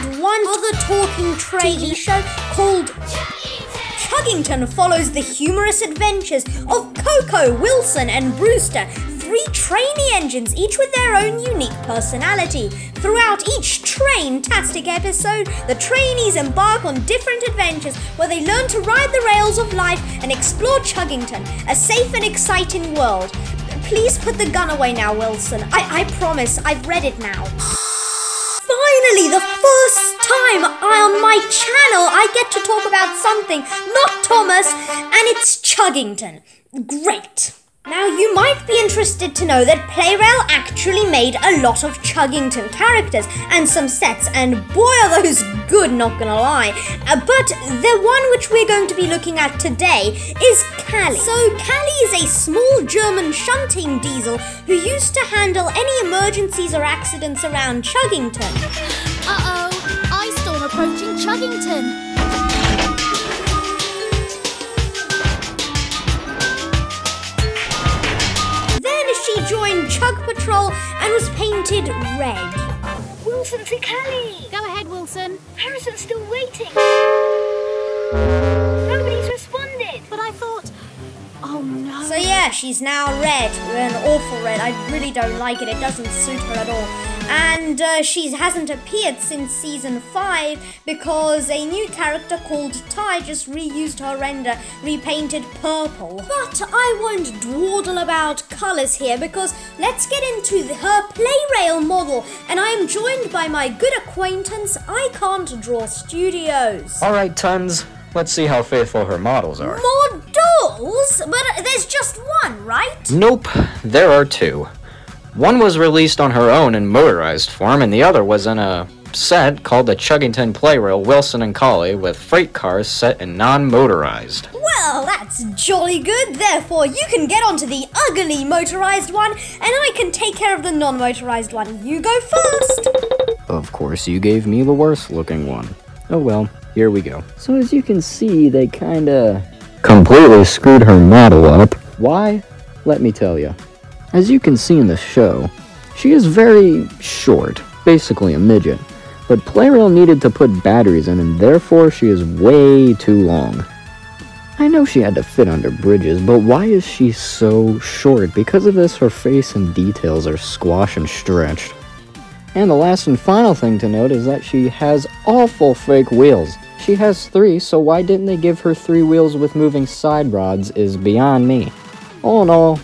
that one other talking TV show called Chuggington follows the humorous adventures of Koko, Wilson, and Brewster, three trainee engines, each with their own unique personality. Throughout each train-tastic episode, the trainees embark on different adventures where they learn to ride the rails of life and explore Chuggington, a safe and exciting world. Please put the gun away now, Wilson. I, I promise, I've read it now. Finally, the first time I, on my channel I get to talk about something, not Thomas, and it's Chuggington. Great. Now, you might be interested to know that Plarail actually made a lot of Chuggington characters and some sets, and boy are those good, not gonna lie. Uh, but the one which we're going to be looking at today is Calley. So, Calley is a small German shunting diesel who used to handle any emergencies or accidents around Chuggington. Uh oh, ice storm approaching Chuggington. Painted red. Wilson to Calley! Go ahead, Wilson. Harrison's still waiting. Nobody's responded. But I thought. Oh no. So yeah, she's now red, an awful red. I really don't like it. It doesn't suit her at all and uh, she hasn't appeared since season 5 because a new character called Ty just reused her render, repainted purple. But I won't dawdle about colours here because let's get into the, her Plarail model, and I am joined by my good acquaintance I Can't Draw Studios. Alright, Tons, let's see how faithful her models are. Models? But there's just one, right? Nope, there are two. One was released on her own in motorized form, and the other was in a set called the Chuggington Plarail Wilson and Calley with freight cars set in non-motorized. Well, that's jolly good. Therefore, you can get onto the ugly motorized one, and I can take care of the non-motorized one. You go first. Of course, you gave me the worst looking one. Oh well, here we go. So as you can see, they kinda completely screwed her model up. Why? Let me tell you. As you can see in the show, she is very short, basically a midget, but Plarail needed to put batteries in and therefore she is way too long. I know she had to fit under bridges, but why is she so short? Because of this, her face and details are squashed and stretched. And the last and final thing to note is that she has awful fake wheels. She has three, so why didn't they give her three wheels with moving side rods is beyond me. All in all,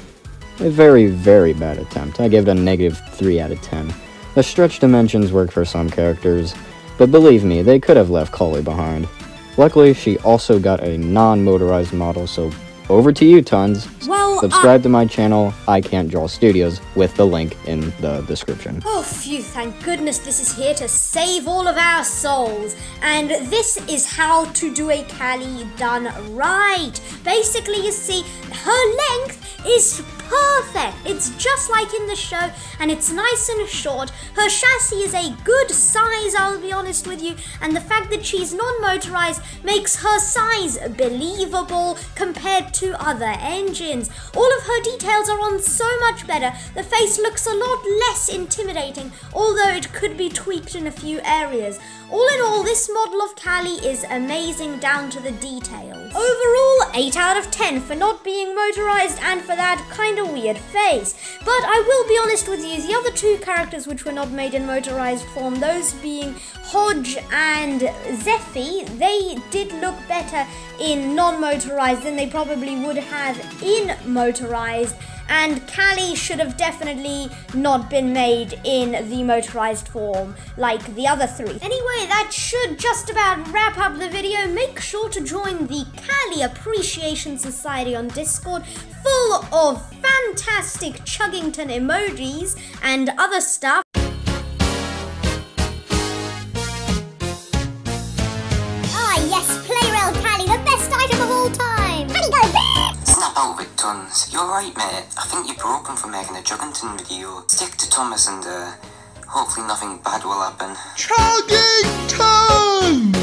a very, very bad attempt. I give it a negative 3 out of 10. The stretch dimensions work for some characters, but believe me, they could have left Calley behind. Luckily, she also got a non-motorized model, so over to you, Tons. Well, Subscribe uh, to my channel, I Can't Draw Studios, with the link in the description. Oh, phew, thank goodness this is here to save all of our souls. And this is how to do a Calley done right. Basically, you see, her length is perfect. It's just like in the show, and it's nice and short. Her chassis is a good size, I'll be honest with you, and the fact that she's non-motorized makes her size believable compared to other engines. All of her details are on so much better. The face looks a lot less intimidating, although it could be tweaked in a few areas. All in all, this model of Calley is amazing down to the details. Overall, 8 out of 10 for not being motorized and for that kind of weird face. But I will be honest with you, the other two characters which were not made in motorized form, those being Hodge and Zephie, they did look better in non-motorized than they probably would have in motorized and Calley should have definitely not been made in the motorized form like the other three. Anyway, that should just about wrap up the video. Make sure to join the Calley Appreciation Society on Discord, full of fantastic Chuggington emojis and other stuff. You're right, mate. I think you're broken for making a Chuggington video. Stick to Thomas and uh, hopefully nothing bad will happen. Chuggington!